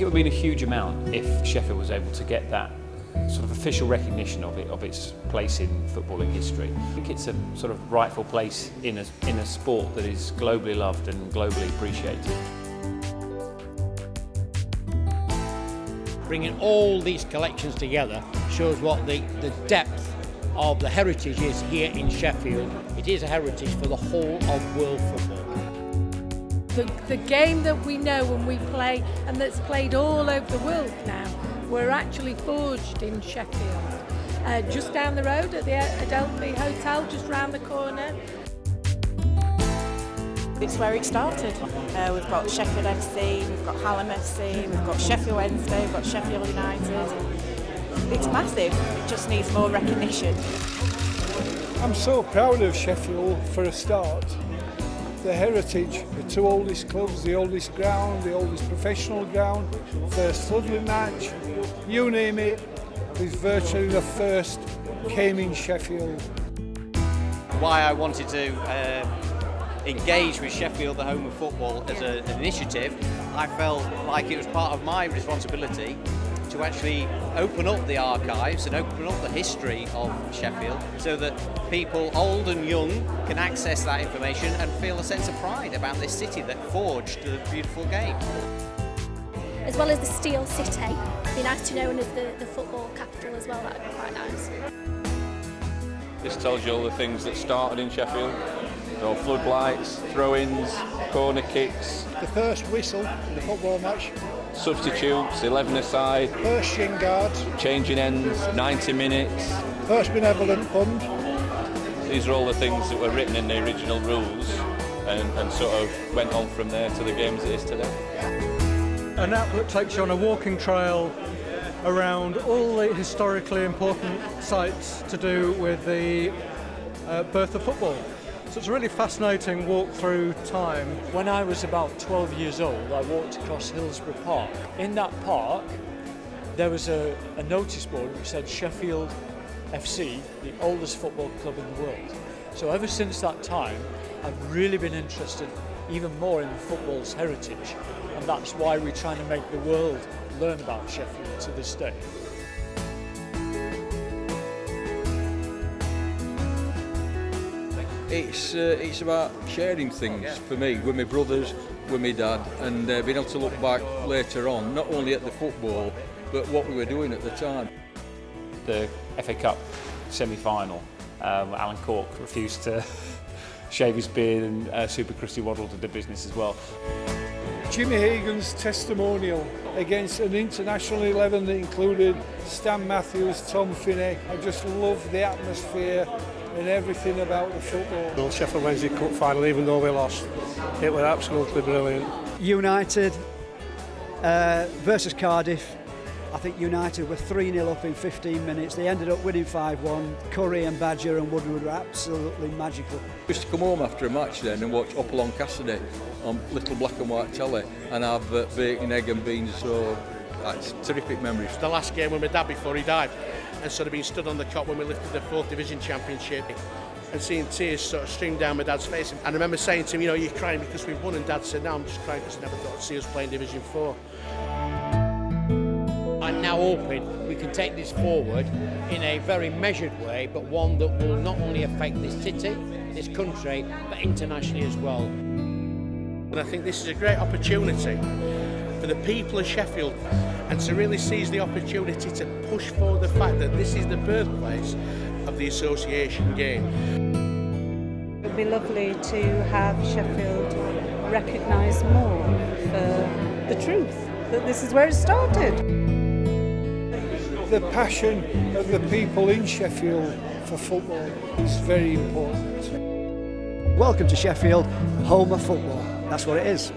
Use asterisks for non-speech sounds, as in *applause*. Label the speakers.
Speaker 1: have been a huge amount if Sheffield was able to get that sort of official recognition of it of its place in footballing history. I think it's a sort of rightful place in a, in a sport that is globally loved and globally appreciated.
Speaker 2: Bringing all these collections together shows what the, the depth of the heritage is here in Sheffield. It is a heritage for the whole of world football.
Speaker 3: The, the game that we know and we play and that's played all over the world now were actually forged in Sheffield. Uh, just down the road at the Adelphi Hotel, just round the corner.
Speaker 4: It's where it started. Uh, we've got Sheffield FC, we've got Hallam FC, we've got Sheffield Wednesday, we've got Sheffield United. It's massive, it just needs more recognition.
Speaker 5: I'm so proud of Sheffield for a start. The heritage, the two oldest clubs, the oldest ground, the oldest professional ground, first floodlit match, you name it, is virtually the first came in Sheffield.
Speaker 6: Why I wanted to uh, engage with Sheffield, the home of football, as a, an initiative, I felt like it was part of my responsibility to actually open up the archives and open up the history of Sheffield so that people old and young can access that information and feel a sense of pride about this city that forged the beautiful game.
Speaker 7: As well as the Steel City, it'd be nice to know as the, the football capital as well, that would be quite nice.
Speaker 8: This tells you all the things that started in Sheffield. So floodlights, throw-ins, corner kicks.
Speaker 5: The first whistle in the football match
Speaker 8: substitutes, 11 aside,
Speaker 5: first shin guard,
Speaker 8: changing ends, 90 minutes.
Speaker 5: First benevolent fund.
Speaker 8: These are all the things that were written in the original rules and, and sort of went on from there to the game as it is today.
Speaker 9: An app that takes you on a walking trail around all the historically important sites to do with the uh, birth of football. So it's a really fascinating walk through time.
Speaker 10: When I was about 12 years old, I walked across Hillsborough Park. In that park, there was a, a notice board which said Sheffield FC, the oldest football club in the world. So ever since that time, I've really been interested even more in football's heritage, and that's why we're trying to make the world learn about Sheffield to this day.
Speaker 11: it's, uh, it's about sharing things for me, with my brothers, with my dad, and uh, being able to look back later on, not only at the football, but what we were doing at the time.
Speaker 1: The FA Cup semi-final, um, Alan Cork refused to *laughs* shave his beard and uh, Super Christy Waddle did the business as well.
Speaker 5: Jimmy Hagan's testimonial against an international 11 that included Stan Matthews, Tom Finney. I just love the atmosphere and everything about the football.
Speaker 12: The Sheffield Wednesday Cup final, even though we lost, it was absolutely brilliant.
Speaker 13: United uh, versus Cardiff I think United were 3-0 up in 15 minutes. They ended up winning 5-1. Curry and Badger and Woodward were absolutely magical.
Speaker 11: I used to come home after a match then and watch Up Along Cassidy on little black and white telly and have uh, bacon, egg and beans. So that's terrific memories.
Speaker 2: The last game with my dad before he died and sort of being stood on the cot when we lifted the fourth division championship and seeing tears sort of stream down my dad's face. And I remember saying to him, you know, you're crying because we've won. And dad said, no, I'm just crying because I never thought I'd see us playing Division 4. I'm hoping we can take this forward in a very measured way, but one that will not only affect this city, this country, but internationally as well. And I think this is a great opportunity for the people of Sheffield and to really seize the opportunity to push for the fact that this is the birthplace of the association game.
Speaker 14: It would be lovely to have Sheffield recognised more for the truth, that this is where it started.
Speaker 5: The passion of the people in Sheffield for football is very important.
Speaker 13: Welcome to Sheffield, home of football. That's what it is.